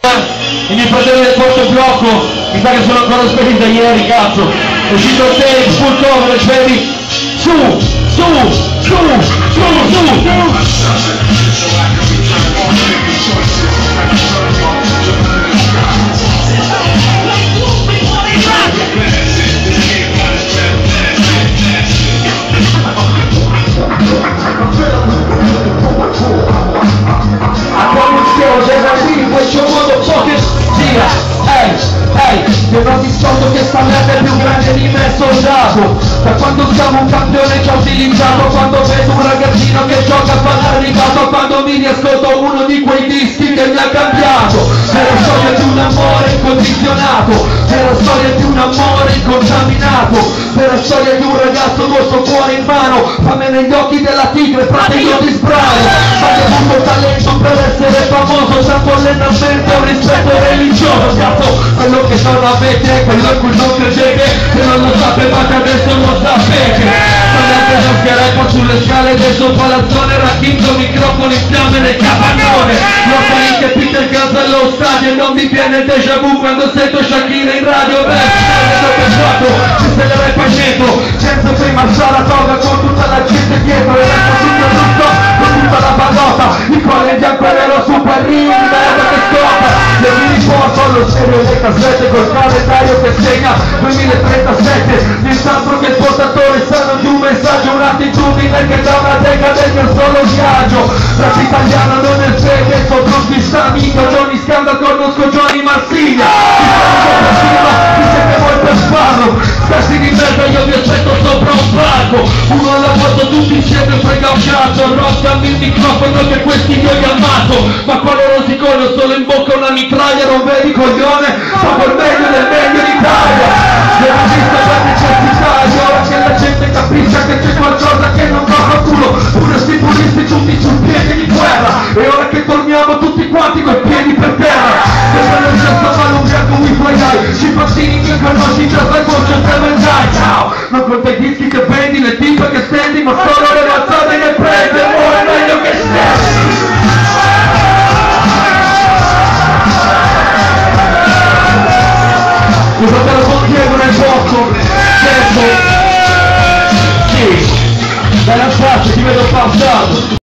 i miei fratelli del porto blocco mi sa che sono ancora da ieri cazzo. È uscito il tape full coverage baby su su su su su siamo un campione che ho utilizzato quando vedo un ragazzino che gioca a palla arrivato quando mi riascolto uno di quei dischi che mi ha cambiato. È la storia di un amore incondizionato è la storia di un amore incontaminato è la storia di un ragazzo col suo cuore in mano fame negli occhi della tigre frate io ti sbrano ma che avuto talento per essere famoso tanto allenamento un rispetto religioso cazzo quello che non avete quello in cui non credete se non lo sapevate scale del suo palazzone microfono in fiamme nel capannone. Lo sai che Peter casa allo stadio non mi viene il déjà vu quando sento Shakira in radio. Beh che ho fatto ci ne vai facendo senza prima Saratoga con tutta la gente dietro. E resto tutto tutto con tutta la pagota il in bianco e nero super ring merda che scoppa le mi riposo allo stereo delle cassette col calendario che segna 2037 un'attitudine che da una decade che solo viaggio rap italiano non è segreto tutti sta amico Johnny Scanda conosco Johnny Marsiglia siete voi per farlo Pezzi di merda io vi accetto sopra un palco. Uno alla volta tutti insieme frega un cazzo Roccami il microfono che questi io li ammazzo Ma quale rosicone solo in bocca una mitraglia Non vedi coglione? Fa il meglio del meglio d'Italia conosci già la voce sempre dai ciao. Ma quanti dischi che prendi, le tipe che stendi Ma solo le mazzate che prende, ora è meglio che stendi. Usate la contiego nel posto, certo. Sì, dai faccia ti vedo passato.